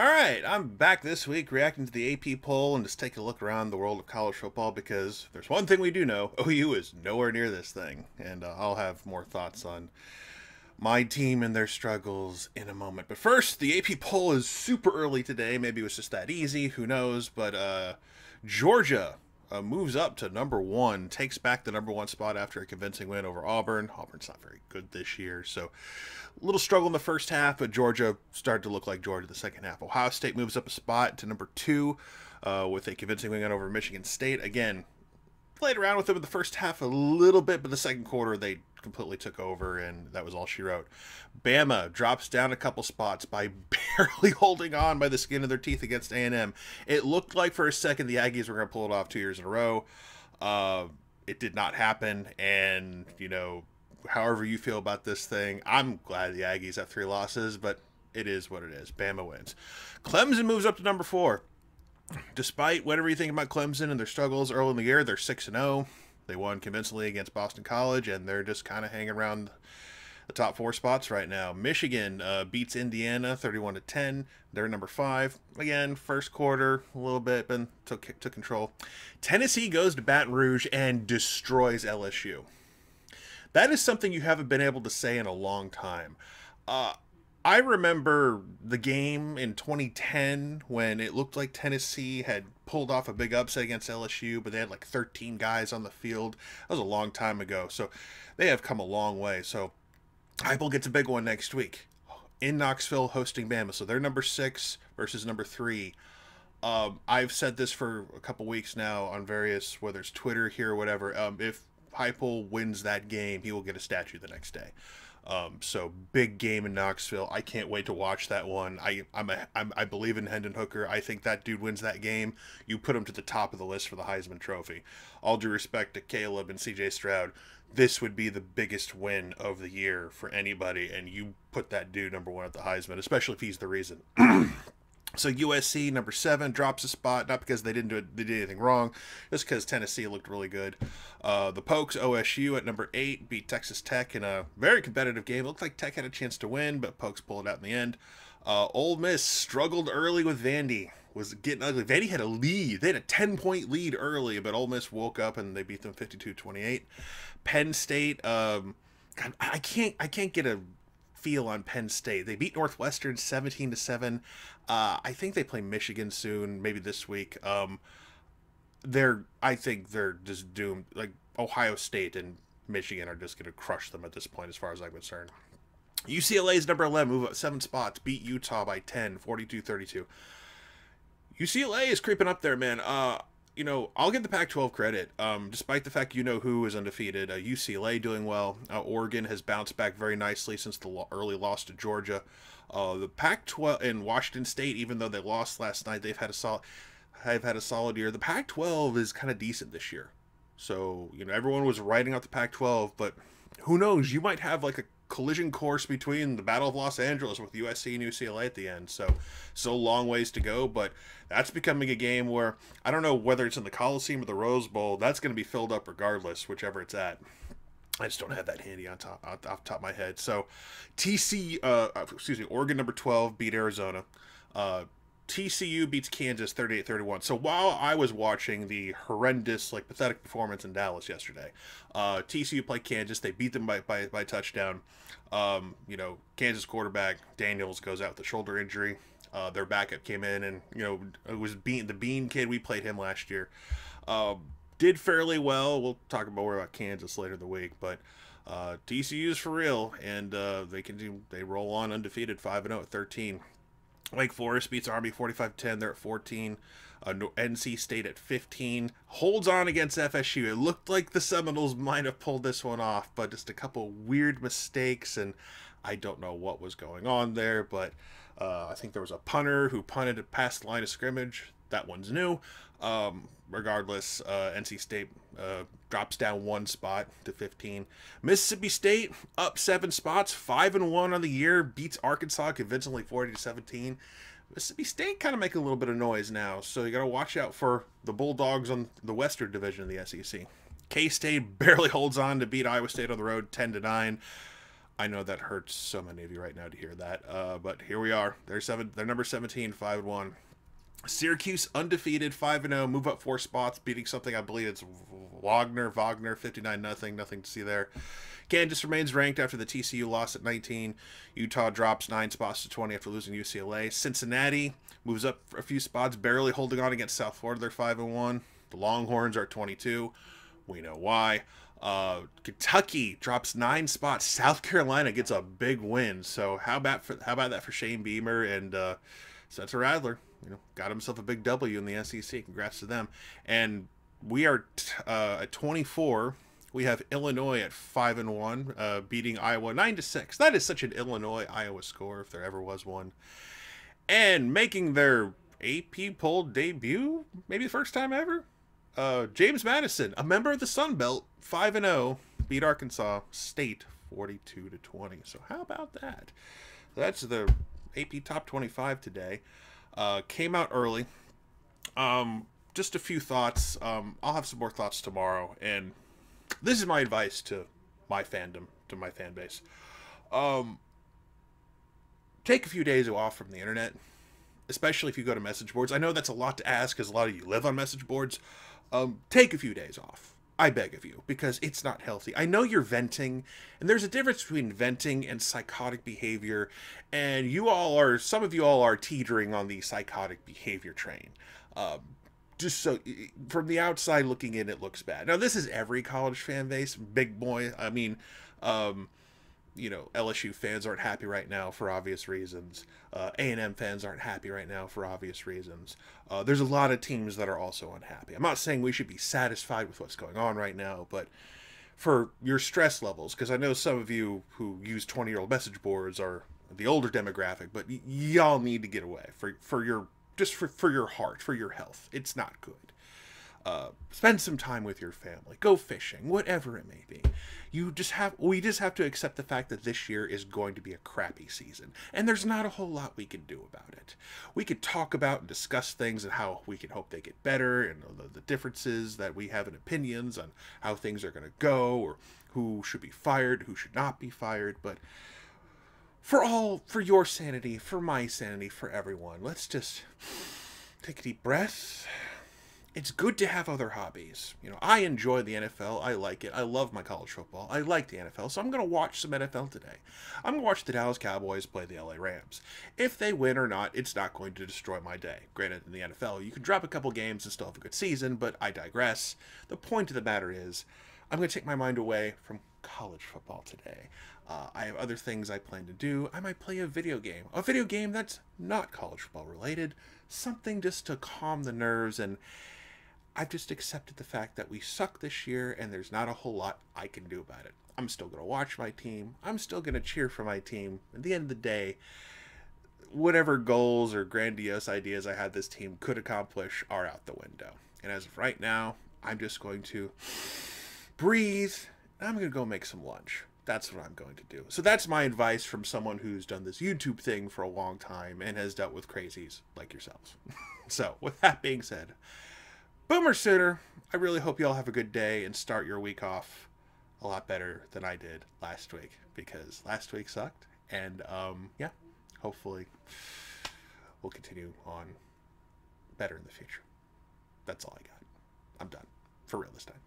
right, I'm back this week reacting to the AP poll and just taking a look around the world of college football because there's one thing we do know OU is nowhere near this thing. And uh, I'll have more thoughts on my team and their struggles in a moment. But first, the AP poll is super early today. Maybe it was just that easy, who knows? But uh, Georgia uh, moves up to number one, takes back the number one spot after a convincing win over Auburn. Auburn's not very good this year, so a little struggle in the first half, but Georgia started to look like Georgia the second half. Ohio State moves up a spot to number two uh, with a convincing win over Michigan State. Again, played around with them in the first half a little bit, but the second quarter they completely took over, and that was all she wrote. Bama drops down a couple spots by barely holding on by the skin of their teeth against A&M. It looked like for a second the Aggies were going to pull it off two years in a row. Uh, it did not happen, and you know however you feel about this thing. I'm glad the Aggies have three losses, but it is what it is. Bama wins. Clemson moves up to number four. Despite whatever you think about Clemson and their struggles early in the year, they're 6 and 0. They won convincingly against Boston College, and they're just kind of hanging around the top four spots right now. Michigan uh, beats Indiana 31 to 10. They're number five. Again, first quarter, a little bit, but took, took control. Tennessee goes to Baton Rouge and destroys LSU. That is something you haven't been able to say in a long time. Uh, I remember the game in 2010 when it looked like Tennessee had pulled off a big upset against LSU, but they had like 13 guys on the field. That was a long time ago. So they have come a long way. So Heupel gets a big one next week in Knoxville hosting Bama. So they're number six versus number three. Um, I've said this for a couple weeks now on various, whether it's Twitter here or whatever. Um, if Heupel wins that game, he will get a statue the next day. Um, so big game in Knoxville. I can't wait to watch that one. I I'm, a, I'm I believe in Hendon Hooker. I think that dude wins that game. You put him to the top of the list for the Heisman Trophy. All due respect to Caleb and C.J. Stroud, this would be the biggest win of the year for anybody, and you put that dude number one at the Heisman, especially if he's the reason. So USC number seven drops a spot, not because they didn't do it, they did anything wrong, just because Tennessee looked really good. Uh, the Pokes OSU at number eight beat Texas Tech in a very competitive game. It looked like Tech had a chance to win, but Pokes pulled it out in the end. Uh, Ole Miss struggled early with Vandy, was getting ugly. Vandy had a lead; they had a ten point lead early, but Ole Miss woke up and they beat them 52-28. Penn State, um, God, I can't, I can't get a feel on Penn State. They beat Northwestern 17 to 7. Uh, I think they play Michigan soon, maybe this week. Um, they're I think they're just doomed. Like Ohio State and Michigan are just going to crush them at this point as far as I'm concerned. UCLA is number 11, move up 7 spots, beat Utah by 10, 42-32. UCLA is creeping up there, man. Uh you know, I'll give the Pac-12 credit. Um, despite the fact you know who is undefeated, uh, UCLA doing well. Uh, Oregon has bounced back very nicely since the lo- early loss to Georgia. Uh, the Pac-12 and Washington State, even though they lost last night, they've had a solid, have had a solid year. The Pac-12 is kind of decent this year. So you know, everyone was writing out the Pac-12, but who knows? You might have like a collision course between the Battle of Los Angeles with USC and UCLA at the end. So, so long ways to go, but that's becoming a game where I don't know whether it's in the Coliseum or the Rose Bowl. That's going to be filled up regardless, whichever it's at. I just don't have that handy on top off top of my head. So, TC, uh, excuse me, Oregon number twelve beat Arizona. Uh, TCU beats Kansas 38-31. So while I was watching the horrendous, like pathetic performance in Dallas yesterday, uh, TCU played Kansas. They beat them by by, by touchdown. Um, you know, Kansas quarterback Daniels goes out with a shoulder injury. Uh, their backup came in, and you know it was Bean, the Bean kid. We played him last year. Uh, did fairly well. We'll talk more about Kansas later in the week, but uh, TCU is for real, and uh, they can do. They roll on undefeated, five and zero oh at thirteen. Wake Forest beats Army 45-10. They're at 14. Uh, NC State at 15. Holds on against FSU. It looked like the Seminoles might have pulled this one off, but just a couple weird mistakes, and I don't know what was going on there, but uh, I think there was a punter who punted past the line of scrimmage. That one's new. Um, regardless, uh, NC State uh, drops down one spot to 15. Mississippi State up seven spots, five and one on the year, beats Arkansas convincingly 40 to 17. Mississippi State kind of making a little bit of noise now, so you got to watch out for the Bulldogs on the Western Division of the SEC. K State barely holds on to beat Iowa State on the road 10 to 9. I know that hurts so many of you right now to hear that, uh, but here we are. They're seven. They're number 17, five and one. Syracuse undefeated, five and zero, move up four spots, beating something I believe it's Wagner, Wagner, fifty nine nothing, nothing to see there. Kansas remains ranked after the TCU loss at 19. Utah drops nine spots to 20 after losing UCLA. Cincinnati moves up a few spots, barely holding on against South Florida. They're five and one. The Longhorns are 22. We know why. Uh, Kentucky drops nine spots. South Carolina gets a big win. So how about for, how about that for Shane Beamer and uh, Spencer Rattler? You know, got himself a big W in the SEC. Congrats to them. And we are uh, at 24. We have Illinois at five and one, uh, beating Iowa nine to six. That is such an Illinois Iowa score if there ever was one. And making their AP poll debut, maybe the first time ever. Uh, James Madison, a member of the Sun Belt, five and zero, beat Arkansas State forty two to twenty. So how about that? That's the AP top twenty five today. Uh, came out early. Um, just a few thoughts. Um, I'll have some more thoughts tomorrow, and this is my advice to my fandom, to my fan base. Um, take a few days off from the internet, especially if you go to message boards. I know that's a lot to ask because a lot of you live on message boards. Um, take a few days off. I beg of you, because it's not healthy. I know you're venting, and there's a difference between venting and psychotic behavior, and you all are, some of you all are teetering on the psychotic behavior train. Um, just so from the outside looking in, it looks bad. Now, this is every college fan base, big boy. I mean, um, you know LSU fans aren't happy right now for obvious reasons. Uh, A&M fans aren't happy right now for obvious reasons. Uh, there's a lot of teams that are also unhappy. I'm not saying we should be satisfied with what's going on right now, but for your stress levels, because I know some of you who use 20 year old message boards are the older demographic, but y- y'all need to get away for for your just for for your heart, for your health. It's not good. Uh, spend some time with your family. Go fishing, whatever it may be. You just have we just have to accept the fact that this year is going to be a crappy season, and there's not a whole lot we can do about it. We could talk about and discuss things and how we can hope they get better, and the, the differences that we have in opinions on how things are going to go, or who should be fired, who should not be fired, but for all for your sanity, for my sanity, for everyone, let's just take a deep breath it's good to have other hobbies. You know, I enjoy the NFL. I like it. I love my college football. I like the NFL. So I'm going to watch some NFL today. I'm going to watch the Dallas Cowboys play the LA Rams. If they win or not, it's not going to destroy my day. Granted, in the NFL, you can drop a couple games and still have a good season, but I digress. The point of the matter is, I'm going to take my mind away from college football today. Uh, I have other things I plan to do. I might play a video game. A video game that's not college football related. Something just to calm the nerves and I've just accepted the fact that we suck this year and there's not a whole lot I can do about it. I'm still going to watch my team. I'm still going to cheer for my team. At the end of the day, whatever goals or grandiose ideas I had this team could accomplish are out the window. And as of right now, I'm just going to breathe. And I'm going to go make some lunch. That's what I'm going to do. So that's my advice from someone who's done this YouTube thing for a long time and has dealt with crazies like yourselves. so, with that being said, Boomer Sooner, I really hope you all have a good day and start your week off a lot better than I did last week because last week sucked. And um, yeah, hopefully we'll continue on better in the future. That's all I got. I'm done for real this time.